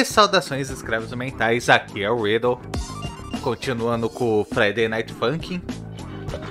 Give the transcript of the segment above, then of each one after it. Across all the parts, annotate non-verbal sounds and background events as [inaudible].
E saudações escravos mentais, aqui é o Riddle, continuando com o Friday Night Funkin'.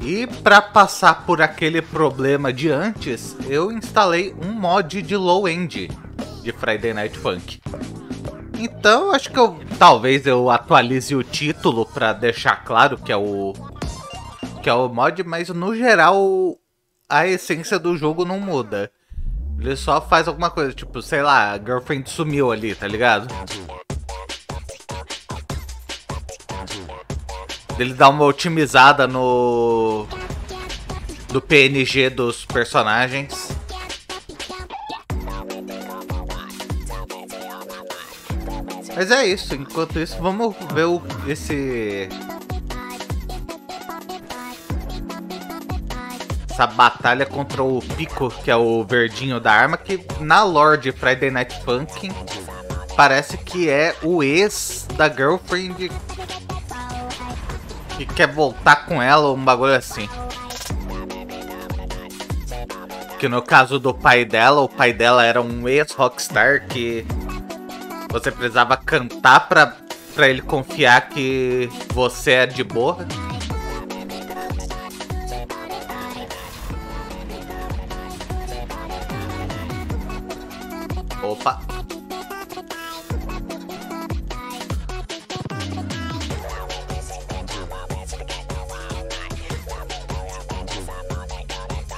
E para passar por aquele problema de antes, eu instalei um mod de low-end de Friday Night Funk. Então, acho que eu talvez eu atualize o título para deixar claro que é o que é o mod, mas no geral a essência do jogo não muda. Ele só faz alguma coisa, tipo, sei lá, a girlfriend sumiu ali, tá ligado? Ele dá uma otimizada no do PNG dos personagens. Mas é isso, enquanto isso, vamos ver o, esse essa batalha contra o Pico, que é o verdinho da arma, que na lore de Friday Night Funkin' parece que é o ex da girlfriend que quer voltar com ela, um bagulho assim. Que no caso do pai dela, o pai dela era um ex-rockstar que você precisava cantar pra, pra ele confiar que você é de boa. Opa.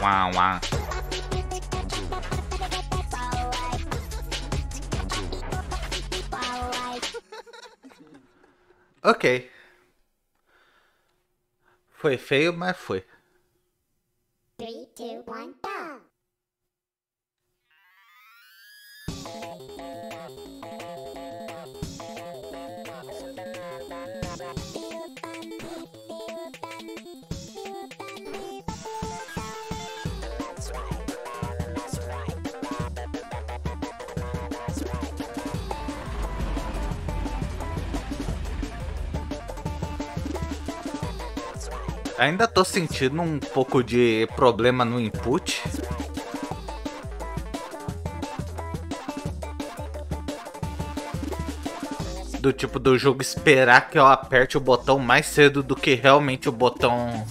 Uau, uau. [laughs] Ok. Foi feio, mas foi. Three, two, one, Ainda tô sentindo um pouco de problema no input. Do tipo do jogo esperar que eu aperte o botão mais cedo do que realmente o botão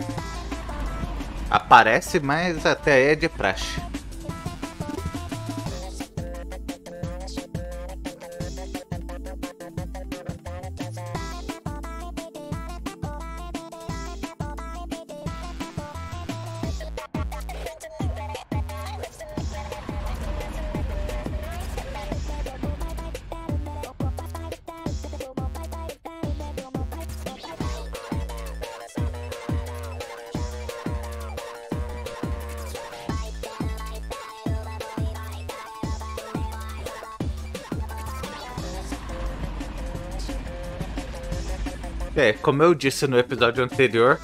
aparece, mas até aí é de praxe. É, como eu disse no episódio anterior,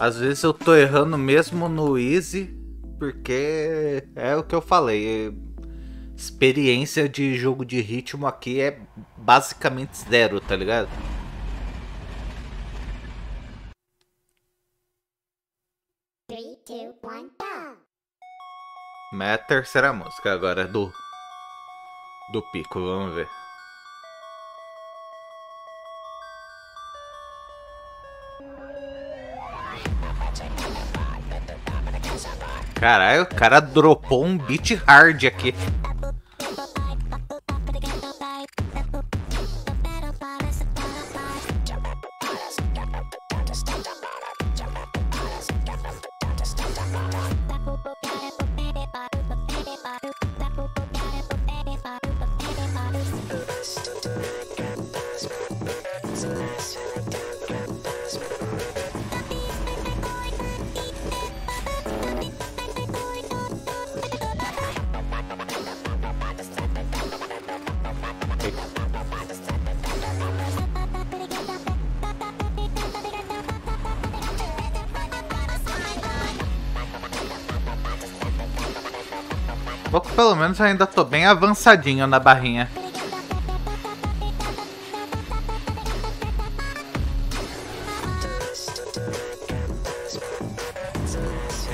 às vezes eu tô errando mesmo no easy, porque é o que eu falei. Experiência de jogo de ritmo aqui é basicamente zero, tá ligado? Three, two, one, é a terceira música agora do do pico, vamos ver. Caralho, o cara dropou um beat hard aqui. Pouco, pelo menos eu ainda tô bem avançadinho na barrinha.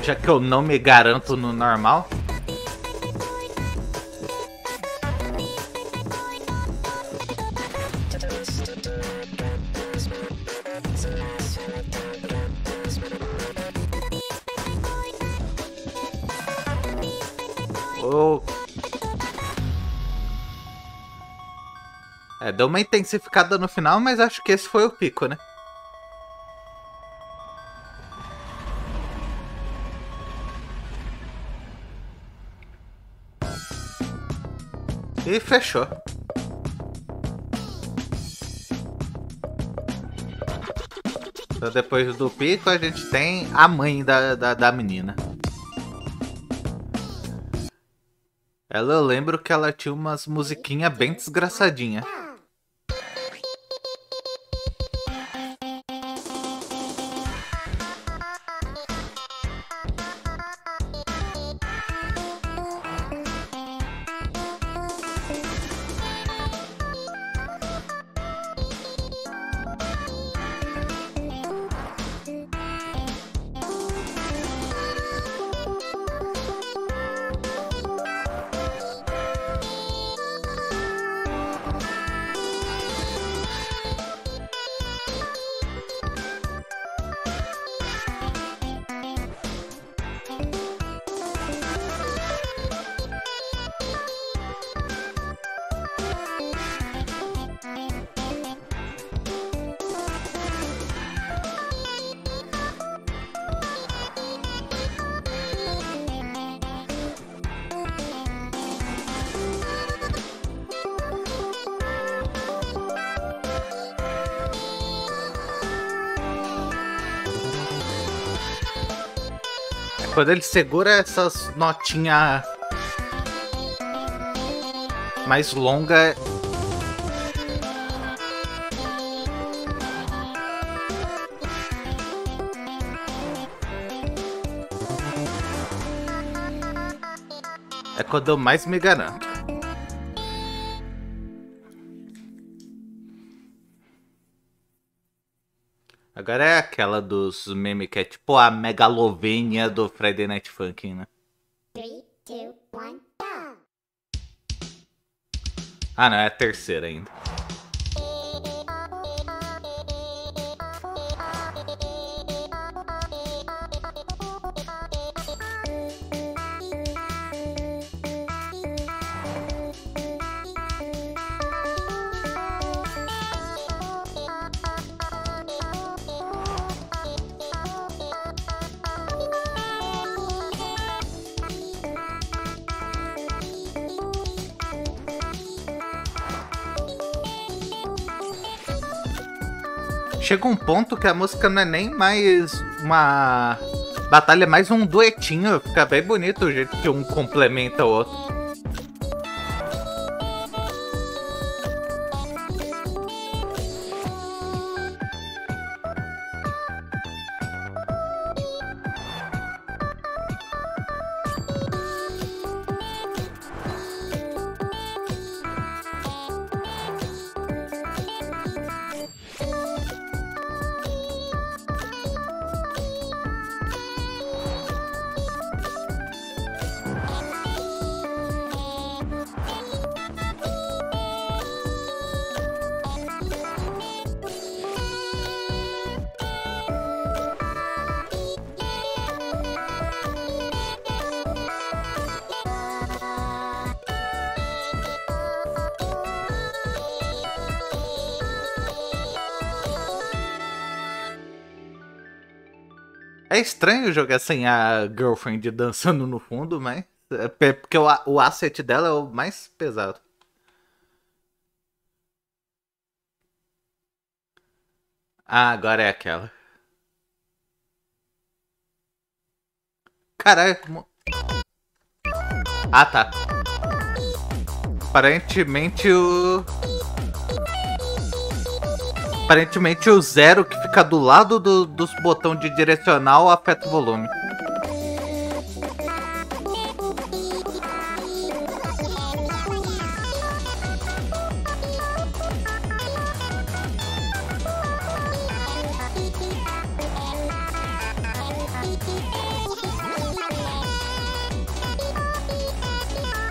Já que eu não me garanto no normal. É, deu uma intensificada no final, mas acho que esse foi o pico, né? E fechou. Então depois do pico a gente tem a mãe da, da, da menina. Ela eu lembro que ela tinha umas musiquinhas bem desgraçadinhas. Quando ele segura essas notinhas mais longa É quando eu mais me garanto. Agora é aquela dos memes que é tipo a megalovênia do Friday Night Funkin', né? Three, two, one, ah, não, é a terceira ainda. Chega um ponto que a música não é nem mais uma batalha, é mais um duetinho. Fica bem bonito o jeito que um complementa o outro. É estranho jogar sem a girlfriend dançando no fundo, mas. É porque o, o asset dela é o mais pesado. Ah, agora é aquela. Caralho. Ah, tá. Aparentemente o. Aparentemente o zero que fica do lado do, dos botões de direcional afeta o volume.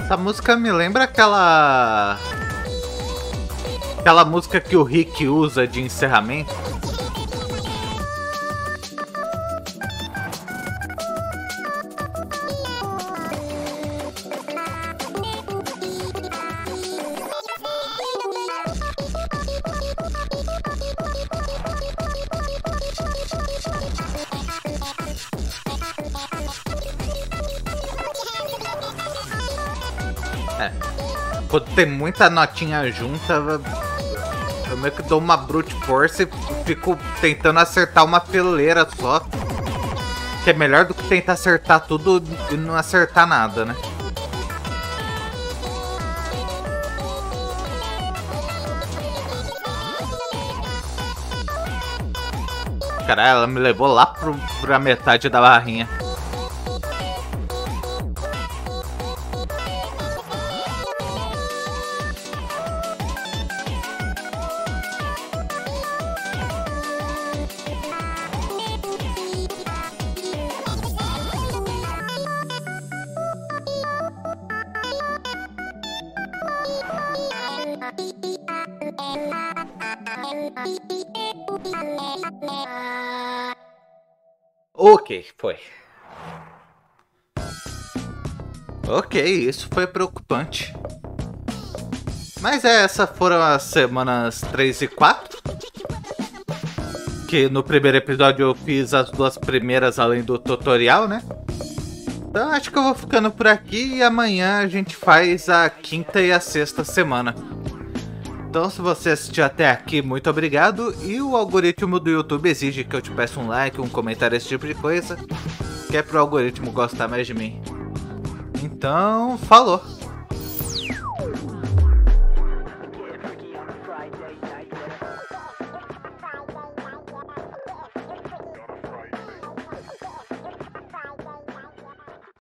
Essa música me lembra aquela Aquela música que o Rick usa de encerramento. Quando tem muita notinha junta, eu meio que dou uma brute force e fico tentando acertar uma fileira só. Que é melhor do que tentar acertar tudo e não acertar nada, né? Caralho, ela me levou lá pro, pra metade da barrinha. Ok, foi. Ok, isso foi preocupante. Mas é, essas foram as semanas 3 e 4. Que no primeiro episódio eu fiz as duas primeiras além do tutorial, né? Então acho que eu vou ficando por aqui e amanhã a gente faz a quinta e a sexta semana. Então, se você assistiu até aqui, muito obrigado. E o algoritmo do YouTube exige que eu te peça um like, um comentário, esse tipo de coisa. Que é pro algoritmo gostar mais de mim. Então, falou!